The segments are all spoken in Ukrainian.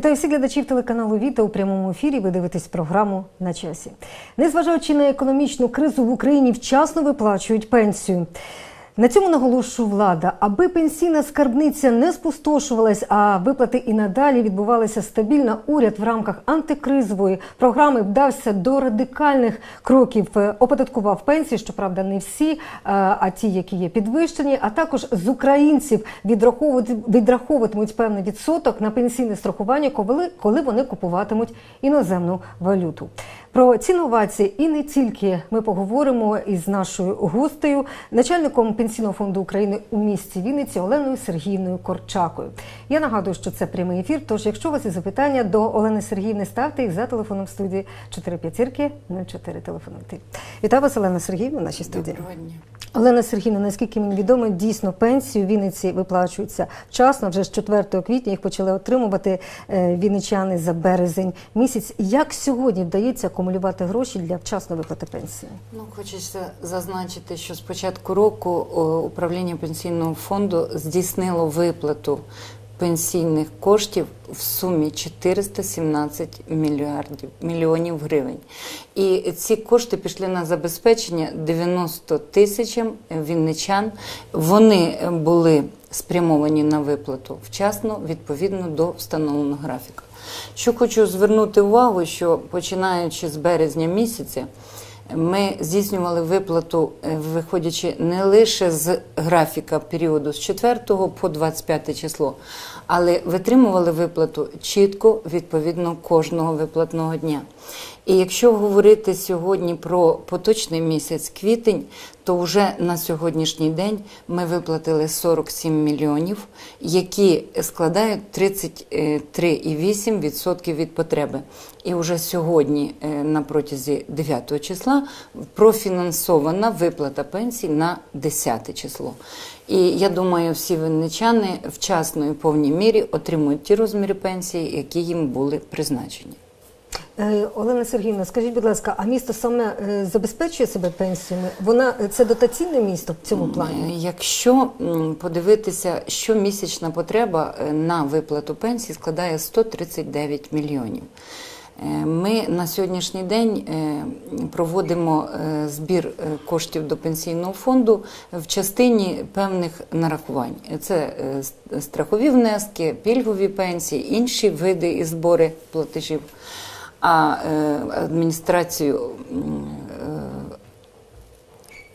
Вітаю всіх глядачів телеканалу Віта у прямому ефірі. Ви дивитесь програму на часі. Незважаючи на економічну кризу в Україні, вчасно виплачують пенсію. На цьому наголошує влада, аби пенсійна скарбниця не спустошувалась, а виплати і надалі відбувалися стабільно. Уряд в рамках антикризової програми вдався до радикальних кроків. Е, Оподаткував пенсії, щоправда, не всі, е, а ті, які є підвищені. А також з українців відраховуватимуть певний відсоток на пенсійне страхування, коли вони купуватимуть іноземну валюту. Про ці новації і не тільки ми поговоримо із нашою гостею, начальником пенсійного фонду України у місті Вінниці Оленою Сергіївною Корчакою. Я нагадую, що це прямий ефір. Тож, якщо у вас є запитання до Олени Сергіївни, ставте їх за телефоном студії 45 04 телефонуйте. Вітаю вас, Олена Сергіївна, в нашій студії. Доброго дня. Олена Сергійовна, наскільки мені відомо, дійсно пенсію в Вінниці виплачуються вчасно. Вже з 4 квітня їх почали отримувати е, вінничани за березень місяць. Як сьогодні вдається акумулювати гроші для вчасної виплати пенсії? Ну, хочеться зазначити, що з початку року управління пенсійного фонду здійснило виплату пенсійних коштів в сумі 417 мільярдів мільйонів гривень. І ці кошти пішли на забезпечення 90 тисячам вінничан. Вони були спрямовані на виплату вчасно відповідно до встановленого графіка. Що хочу звернути увагу, що починаючи з березня місяця. Ми здійснювали виплату, е, виходячи не лише з графіка періоду з 4 по 25 число, але витримували виплату чітко відповідно кожного виплатного дня. І якщо говорити сьогодні про поточний місяць квітень, то вже на сьогоднішній день ми виплатили 47 мільйонів, які складають 33,8% від потреби. І вже сьогодні, е, на протязі 9 числа, профінансована виплата пенсій на 10 число. І я думаю, всі винничани вчасно і повній мірі отримують ті розміри пенсії, які їм були призначені. Е, Олена Сергіївна, скажіть, будь ласка, а місто саме е, забезпечує себе пенсіями? Вона е, це дотаційне місто в цьому плані? Якщо подивитися, щомісячна потреба е, на виплату пенсії складає 139 мільйонів. Ми на сьогоднішній день проводимо збір коштів до пенсійного фонду в частині певних нарахувань. Це страхові внески, пільгові пенсії, інші види і збори платежів. А е, адміністрацію е,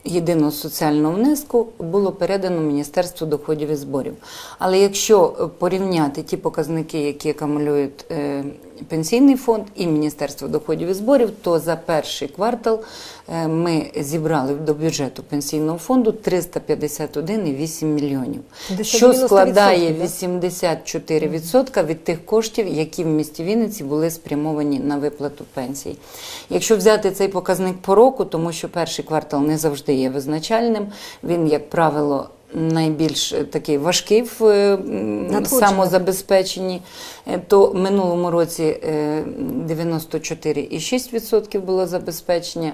єдиного соціального внеску було передано Міністерству доходів і зборів. Але якщо е, порівняти ті показники, які акумулюють е, пенсійний фонд і Міністерство доходів і зборів, то за перший квартал е, ми зібрали до бюджету пенсійного фонду 351,8 мільйонів, що складає 84% від тих коштів, які в місті Вінниці були спрямовані на виплату пенсій. Якщо взяти цей показник по року, тому що перший квартал не завжди є визначальним, він, як правило, найбільш е, такий важкий в е, самозабезпеченні, е, то в минулому році 94,6% було забезпечення.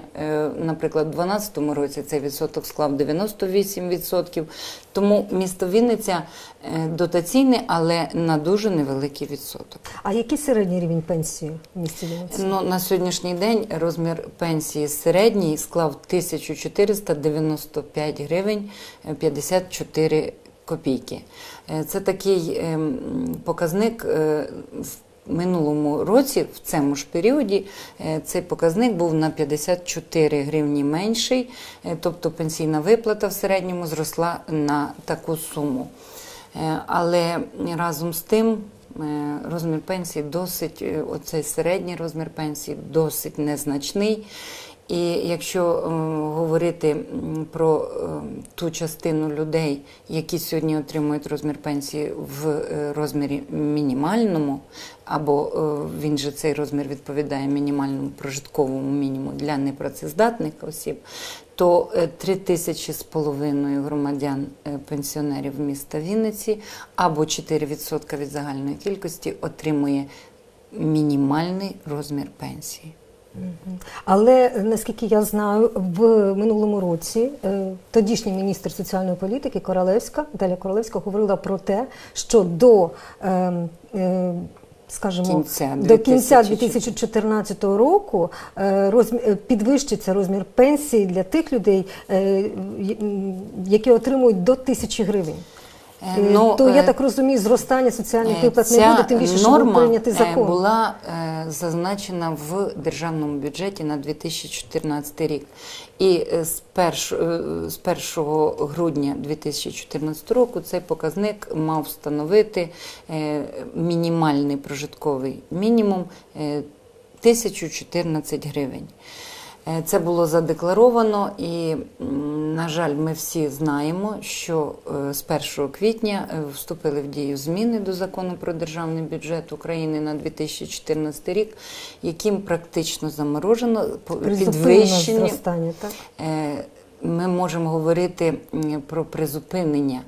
Наприклад, у 2012 році цей відсоток склав 98%. Тому місто Вінниця дотаційне, але на дуже невеликий відсоток. А який середній рівень пенсії в місті Вінниці? Ну, на сьогоднішній день розмір пенсії середній склав 1495 гривень 50 4 копійки. Е, це такий ем, показник е, в минулому році, в цьому ж періоді, е, цей показник був на 54 гривні менший, тобто пенсійна виплата в середньому зросла на таку суму. Але разом з тим. Розмір пенсії досить, оцей середній розмір пенсії досить незначний. І якщо е, говорити про е, ту частину людей, які сьогодні отримують розмір пенсії в е, розмірі мінімальному, або е, він же цей розмір відповідає мінімальному прожитковому мінімуму для непрацездатних осіб, то е, три тисячі з половиною громадян пенсіонерів міста Вінниці або 4% від загальної кількості отримує мінімальний розмір пенсії. Але наскільки я знаю, в минулому році е, тодішній міністр соціальної політики Королевська Наталя Королевська говорила про те, що до е, е, скажімо, Кінця до кінця 2000. 2014 року е, розмі- е, підвищиться розмір пенсії для тих людей, е, які отримують до тисячі гривень. Е, ну, То я е, так розумію, зростання соціальних Е, виплат не буде, тим більше, що норма був прийнятий закон. була зазначена в державному бюджеті на 2014 рік. І з, перш, е, з 1 грудня 2014 року цей показник мав становити е, мінімальний прожитковий мінімум е, 1014 гривень. Е, Це було задекларовано, і, на жаль, ми всі знаємо, що е, з 1 квітня е, вступили в дію зміни до закону про державний бюджет України на 2014 рік, яким практично заморожено підвищення. Ми можемо говорити про призупинення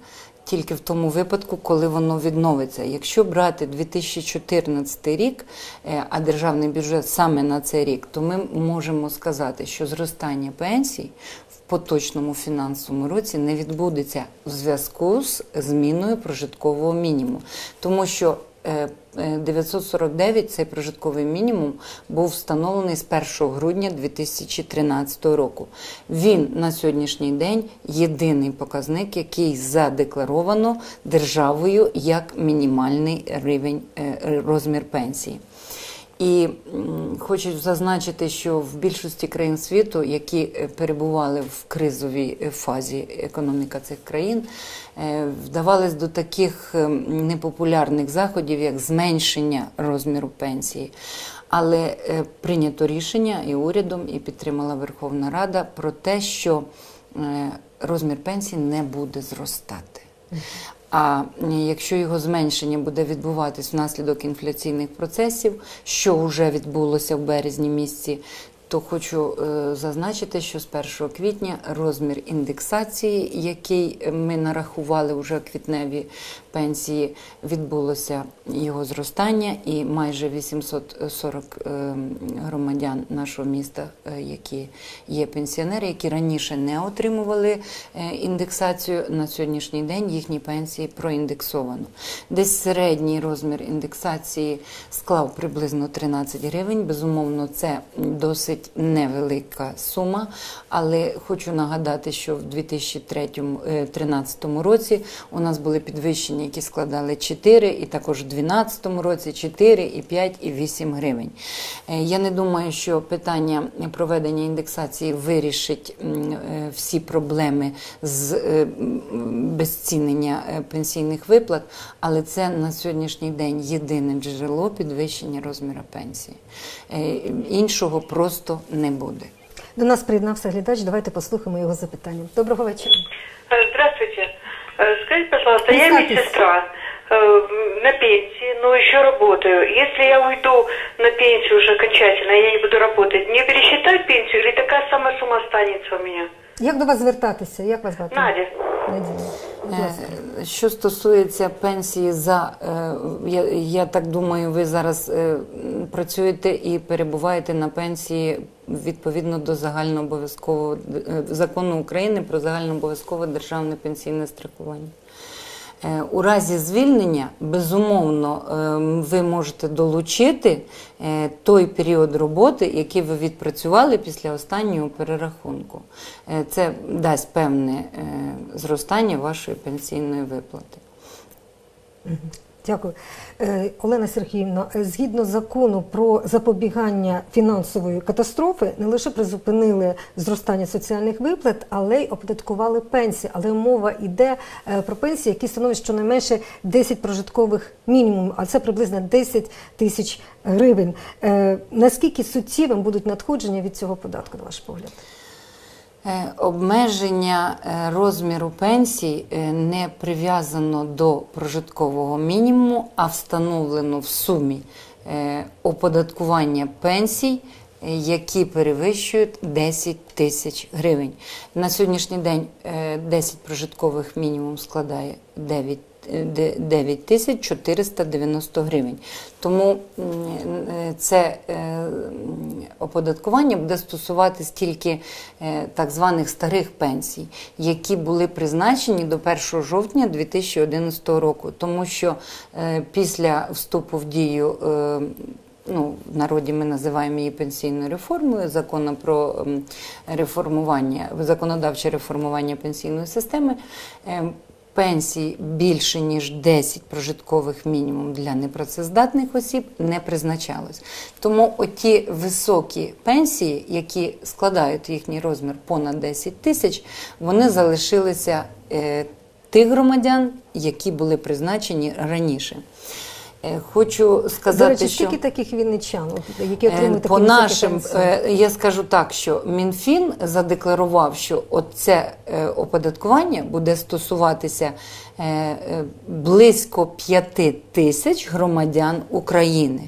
тільки в тому випадку, коли воно відновиться. Якщо брати 2014 рік, е, а державний бюджет саме на цей рік, то ми можемо сказати, що зростання пенсій в поточному фінансовому році не відбудеться в зв'язку з зміною прожиткового мінімуму, тому що 949 цей прожитковий мінімум був встановлений з 1 грудня 2013 року. Він на сьогоднішній день єдиний показник, який задекларовано державою як мінімальний рівень е, розмір пенсії. І хочу зазначити, що в більшості країн світу, які е, перебували в кризовій е, фазі економіка цих країн, е, вдавались до таких непопулярних заходів, як зменшення розміру пенсії. Але прийнято рішення і урядом, і підтримала Верховна Рада про те, що розмір пенсії не буде зростати. А якщо його зменшення буде відбуватись внаслідок інфляційних процесів, що вже відбулося в березні місяці, то хочу е, зазначити, що з 1 квітня розмір індексації, який ми нарахували вже квітневі пенсії, відбулося його зростання, і майже 840 е, громадян нашого міста, е, які є пенсіонери, які раніше не отримували індексацію, на сьогоднішній день їхні пенсії проіндексовано. Десь середній розмір індексації склав приблизно 13 гривень. Безумовно, це досить невелика сума, але хочу нагадати, що в 2013 році у нас були підвищення, які складали 4, і також в 2012 році 4, і 5, і 8 гривень. Е, Я не думаю, що питання проведення індексації вирішить е, всі проблеми з е, безцінення е, пенсійних виплат, але це на сьогоднішній день єдине джерело підвищення розміру пенсії. Е, Іншого просто не буде. До нас приєднався глядач. Давайте послухаємо його запитання. Доброго вечора. Э, Здравствуйте. Э, Скажите, пожалуйста, я Представьтесь. медсестра э, на пенсии, но еще работаю. Если я уйду на пенсию уже окончательно, я не буду работать, мне пересчитать пенсию или такая самая сумма останется у меня? Як до вас звертатися? Як вас звати? Надя. Надія. Е, Що стосується пенсії за е, я, я так думаю, ви зараз е, працюєте і перебуваєте на пенсії відповідно до загальнообов'язкового закону України про загальнообов'язкове державне пенсійне страхування. У разі звільнення, безумовно, ви можете долучити той період роботи, який ви відпрацювали після останнього перерахунку. Це дасть певне зростання вашої пенсійної виплати. Дякую. Е, Олена Сергіївна, е, згідно закону про запобігання фінансової катастрофи, не лише призупинили зростання соціальних виплат, але й оподаткували пенсії. Але мова йде е, про пенсії, які становлять щонайменше 10 прожиткових мінімумів, а це приблизно 10 тисяч гривень. Наскільки суттєвим будуть надходження від цього податку, на ваш погляд? Е, Обмеження е, розміру пенсій е, не прив'язано до прожиткового мінімуму, а встановлено в сумі оподаткування пенсій які перевищують 10 тисяч гривень. На сьогоднішній день е, 10 прожиткових мінімум складає 9 е, де- 9 490 гривень. Тому е, це е, оподаткування буде стосуватись тільки е, так званих старих пенсій, які були призначені до 1 жовтня 2011 року. Тому що після вступу в дію ну, в народі ми називаємо її пенсійною реформою, закону про реформування, законодавче реформування пенсійної системи. Пенсії більше ніж 10 прожиткових мінімум для непрацездатних осіб не призначалось. Тому оті високі пенсії, які складають їхній розмір понад 10 тисяч, вони залишилися е, тих громадян, які були призначені раніше. Е, Хочу До сказати, речі, що скільки таких вінничан, які Е, отримують такі по нашим, пенсії? е, я скажу так, що Мінфін задекларував, що оце е, оподаткування буде стосуватися близько 5 тисяч громадян України.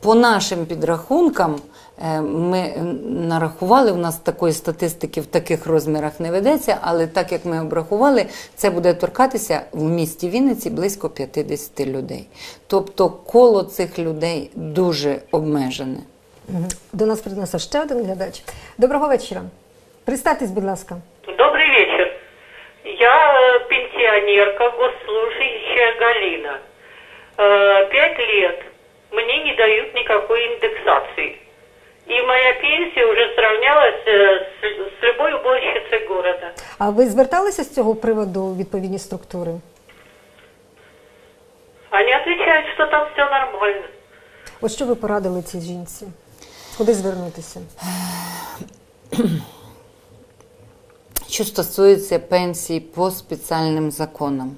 По нашим підрахункам. е, Ми е, нарахували, у нас такої статистики в таких розмірах не ведеться, але так як ми обрахували, це буде торкатися в місті Вінниці близько 50 людей. Тобто коло цих людей дуже обмежене. Мгм. До нас принесе ще один глядач. Доброго вечора. Представтесь, будь ласка. Добрый вечер. Я э, пенсионерка, госслужащая Галина. Э, Пять лет мне не дают никакой индексации. И моя пенсия уже сравнялась э, с, с любой уборщицей города. А ви зверталися з цього приводу у відповідні структури? Они отвечают, что там все нормально. От що ви порадили цій жінці? Куди звернутися? Що стосується пенсій по спеціальним законам,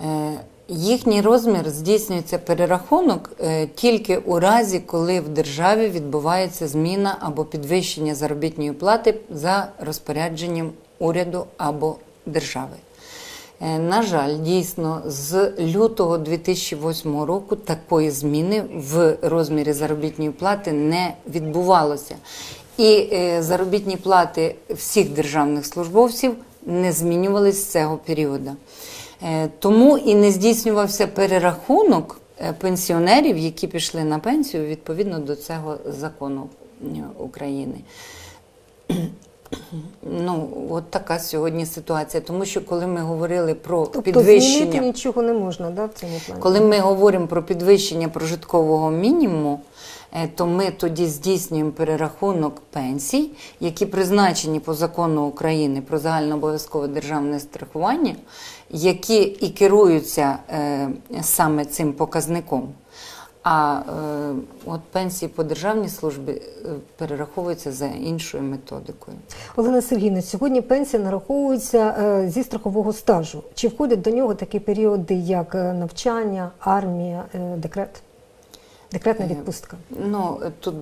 Е, їхній розмір здійснюється перерахунок е, тільки у разі, коли в державі відбувається зміна або підвищення заробітної плати за розпорядженням уряду або держави. Е, На жаль, дійсно, з лютого 2008 року такої зміни в розмірі заробітної плати не відбувалося. І е, заробітні плати всіх державних службовців не змінювалися з цього періоду. Е, Тому і не здійснювався перерахунок е, пенсіонерів, які пішли на пенсію відповідно до цього закону е, України. Ну, от така сьогодні ситуація. Тому що коли ми говорили про Тобто підвищення. змінити нічого не можна, да, в цьому плані? Коли ми говоримо про підвищення прожиткового мінімуму, то ми тоді здійснюємо перерахунок пенсій, які призначені по закону України про загальнообов'язкове державне страхування, які і керуються е, саме цим показником. А е, от пенсії по державній службі е, перераховуються за іншою методикою. Олена Сергійовна, сьогодні пенсія нараховується е, зі страхового стажу. Чи входять до нього такі періоди, як е, навчання, армія, е, декрет? Декретна відпустка. Ну тут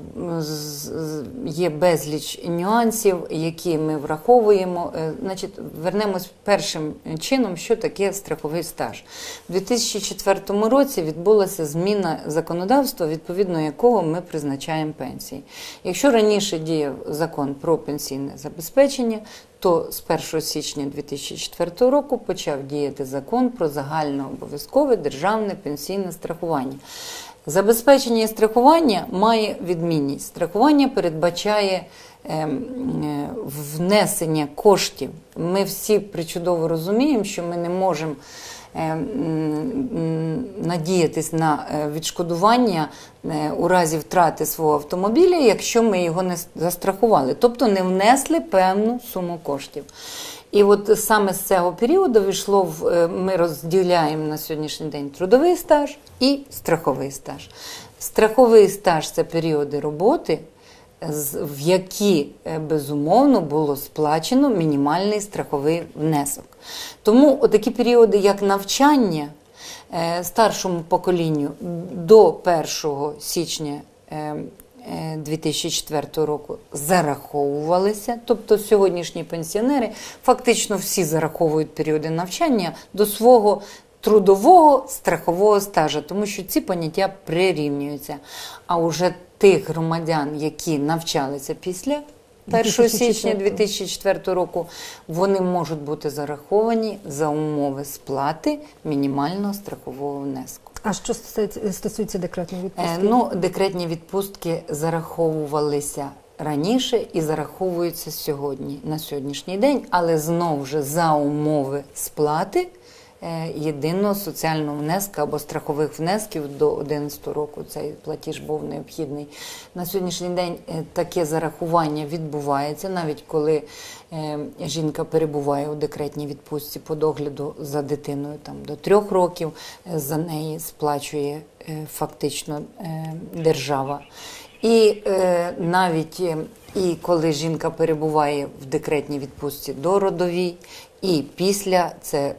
є безліч нюансів, які ми враховуємо. Е, Значить, вернемось першим чином, що таке страховий стаж. У 2004 році відбулася зміна законодавства, відповідно якого ми призначаємо пенсії. Якщо раніше діяв закон про пенсійне забезпечення, то з 1 січня 2004 року почав діяти закон про загальнообов'язкове державне пенсійне страхування. Забезпечення і страхування має відмінність. Страхування передбачає ем, е, внесення коштів. Ми всі причудово розуміємо, що ми не можемо ем, надіятись на е, відшкодування е, у разі втрати свого автомобіля, якщо ми його не застрахували, тобто не внесли певну суму коштів. І от саме з цього періоду війшло в е, ми розділяємо на сьогоднішній день трудовий стаж і страховий стаж. Страховий стаж це періоди роботи, в які е, безумовно було сплачено мінімальний страховий внесок. Тому такі періоди, як навчання е, старшому поколінню до 1 січня. Е, е, 2004 року зараховувалися, тобто сьогоднішні пенсіонери фактично всі зараховують періоди навчання до свого трудового страхового стажу, тому що ці поняття прирівнюються. А уже тих громадян, які навчалися після 1 січня 2004. 2004 року, вони можуть бути зараховані за умови сплати мінімального страхового внеску. А що стосується, стосується відпустки? Е. Ну, декретні відпустки зараховувалися раніше і зараховуються сьогодні на сьогоднішній день, але знову ж за умови сплати е, єдиного соціального внеска або страхових внесків до 11 року. Цей платіж був необхідний. На сьогоднішній день е, таке зарахування відбувається, навіть коли е, жінка перебуває у декретній відпустці по догляду за дитиною там до трьох років, е, за неї сплачує е, фактично е, держава. І е, навіть е, і коли жінка перебуває в декретній відпустці до родовій, і після це е,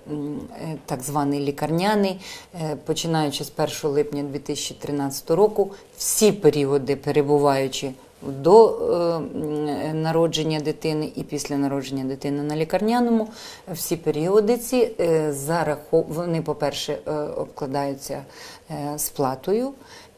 так званий лікарняний, е, починаючи з 1 липня 2013 року, всі періоди перебуваючи до е, народження дитини і після народження дитини на лікарняному, всі періоди ці вони, по-перше, е, обкладаються сплатою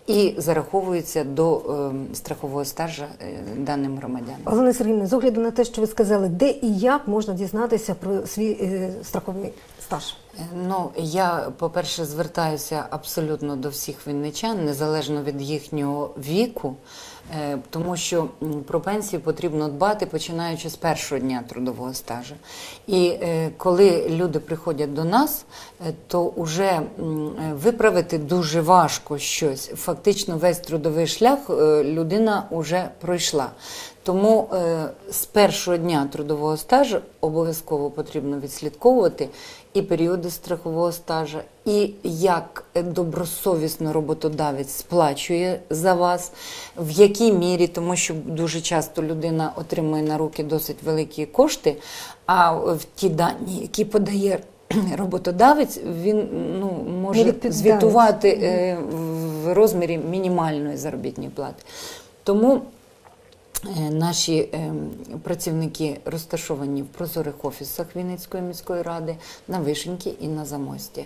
і зараховується до е, страхового стажа е, даним громадянам. Олена Сергійовна, з огляду на те, що ви сказали, де і як можна дізнатися про свій е, страховий стаж? Е, Ну, я, по-перше, звертаюся абсолютно до всіх вінничан, незалежно від їхнього віку, тому що про пенсію потрібно дбати, починаючи з першого дня трудового стажу. І е, коли люди приходять до нас, е, то вже е, виправити дуже важко щось. Фактично, весь трудовий шлях е, людина вже пройшла. Тому е, з першого дня трудового стажу обов'язково потрібно відслідковувати і періоди страхового стажу, і як добросовісно роботодавець сплачує за вас, в якій мірі, тому що дуже часто людина отримує на руки досить великі кошти, а в ті дані, які подає роботодавець, він ну, може звітувати е, в розмірі мінімальної заробітної плати. Тому Наші е, працівники розташовані в прозорих офісах Вінницької міської ради на Вишеньки і на Замості.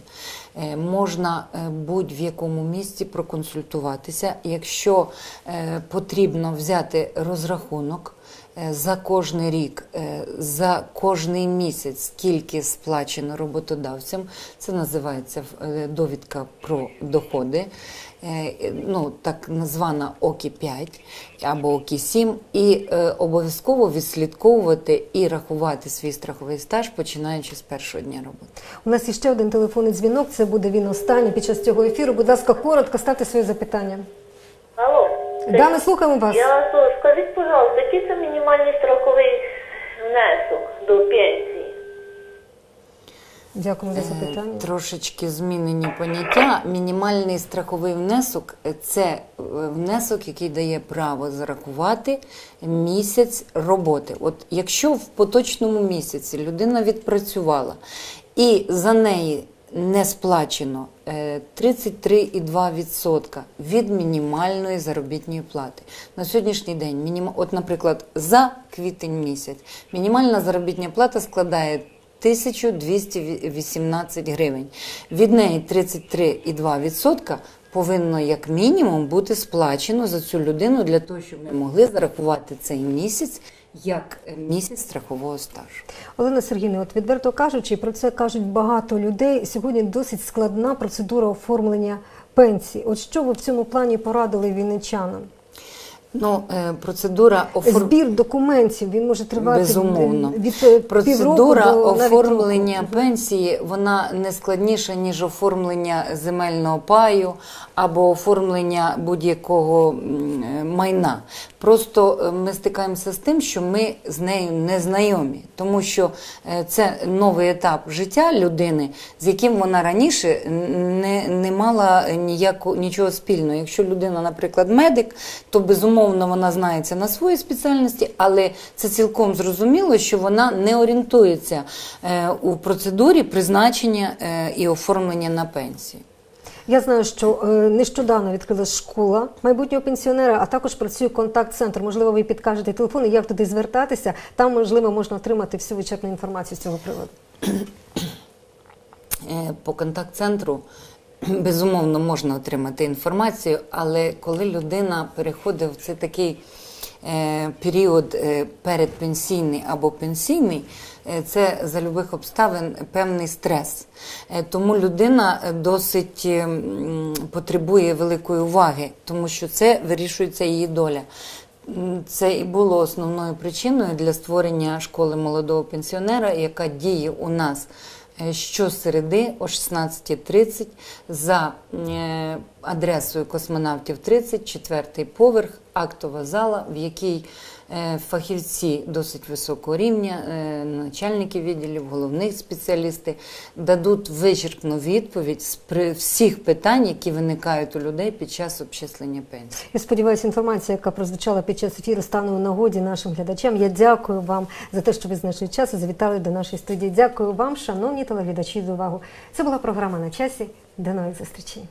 Е, Можна е, будь-в якому місці проконсультуватися. Якщо е, потрібно взяти розрахунок е, за кожний рік, е, за кожний місяць, скільки сплачено роботодавцям, це називається е, довідка про доходи е, ну, так названа ОКІ-5 або ОКІ-7, і е, обов'язково відслідковувати і рахувати свій страховий стаж, починаючи з першого дня роботи. У нас є ще один телефонний дзвінок. Це буде він останній під час цього ефіру. Будь ласка, коротко ставте своє запитання. Алло. Да, ми слухаємо вас. Я скажіть, пожалуйста, який це мінімальний страховий внесок до пенсії? Дякуємо за Е, запитання. Трошечки змінені поняття. Мінімальний страховий внесок е, це е, внесок, який дає право зарахувати місяць роботи. От якщо в поточному місяці людина відпрацювала і за неї не сплачено е, 33,2% від мінімальної заробітної плати. На сьогоднішній день, от, наприклад, за квітень місяць мінімальна заробітна плата складає 1218 гривень. Від неї 33,2% повинно як мінімум бути сплачено за цю людину для того, щоб ми могли зарахувати цей місяць як місяць страхового стажу. Олена Сергійовна, от відверто кажучи, про це кажуть багато людей. Сьогодні досить складна процедура оформлення пенсії. От що ви в цьому плані порадили вінничанам? Ну, е, процедура оформлення. Збір документів він може тривати Безумовно. від е, Процедура до оформлення року. пенсії вона не складніша, ніж оформлення земельного паю або оформлення будь-якого е, майна. Просто ми стикаємося з тим, що ми з нею не знайомі, тому що це новий етап життя людини, з яким вона раніше не, не мала ніяко, нічого спільного. Якщо людина, наприклад, медик, то безумовно вона знається на своїй спеціальності, але це цілком зрозуміло, що вона не орієнтується е, у процедурі призначення е, і оформлення на пенсію. Я знаю, що е, нещодавно відкрилась школа майбутнього пенсіонера, а також працює контакт-центр. Можливо, ви підкажете телефони, як туди звертатися. Там, можливо, можна отримати всю вичерпну інформацію з цього приводу. По контакт-центру безумовно можна отримати інформацію, але коли людина переходить в цей такий е, період е, передпенсійний або пенсійний, е, це за любих обставин певний стрес. Тому людина досить потребує великої уваги, тому що це вирішується її доля. Це і було основною причиною для створення школи молодого пенсіонера, яка діє у нас щосереди о 16.30 за е, адресою космонавтів 30, четвертий поверх, актова зала, в якій е, фахівці досить високого рівня, е, начальники відділів, головних спеціалісти дадуть вичерпну відповідь з всіх питань, які виникають у людей під час обчислення пенсії. Я сподіваюся, інформація, яка прозвучала під час ефіру, стане у нагоді нашим глядачам. Я дякую вам за те, що ви знайшли час і завітали до нашої студії. Дякую вам, шановні телеглядачі, за увагу. Це була програма на часі. До нових зустрічей.